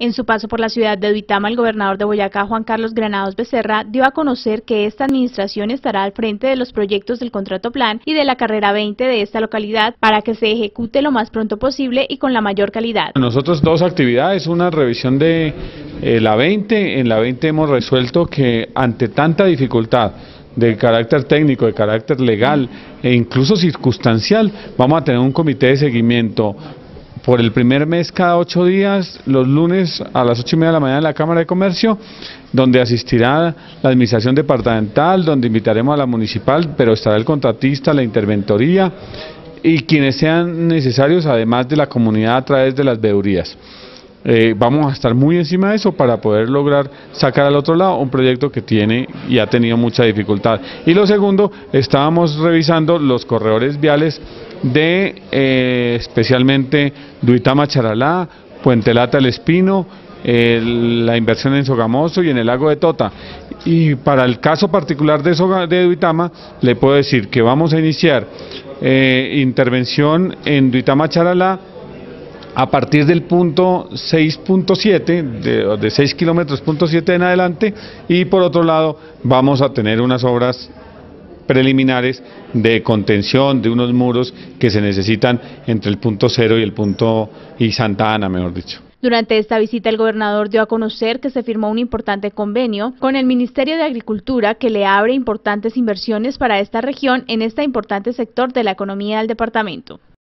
En su paso por la ciudad de Duitama, el gobernador de Boyacá, Juan Carlos Granados Becerra, dio a conocer que esta administración estará al frente de los proyectos del contrato plan y de la carrera 20 de esta localidad para que se ejecute lo más pronto posible y con la mayor calidad. Nosotros dos actividades, una revisión de eh, la 20, en la 20 hemos resuelto que ante tanta dificultad de carácter técnico, de carácter legal e incluso circunstancial, vamos a tener un comité de seguimiento por el primer mes cada ocho días, los lunes a las ocho y media de la mañana en la Cámara de Comercio, donde asistirá la administración departamental, donde invitaremos a la municipal, pero estará el contratista, la interventoría y quienes sean necesarios, además de la comunidad a través de las veedurías. Eh, vamos a estar muy encima de eso para poder lograr sacar al otro lado un proyecto que tiene y ha tenido mucha dificultad. Y lo segundo, estábamos revisando los corredores viales de eh, especialmente Duitama Charalá, Puente Lata El Espino, la inversión en Sogamoso y en el lago de Tota. Y para el caso particular de, de Duitama, le puedo decir que vamos a iniciar eh, intervención en Duitama Charalá a partir del punto 6.7, de, de 6 kilómetros punto 7 en adelante, y por otro lado vamos a tener unas obras preliminares de contención de unos muros que se necesitan entre el punto cero y el punto y Santa Ana, mejor dicho. Durante esta visita el gobernador dio a conocer que se firmó un importante convenio con el Ministerio de Agricultura que le abre importantes inversiones para esta región en este importante sector de la economía del departamento.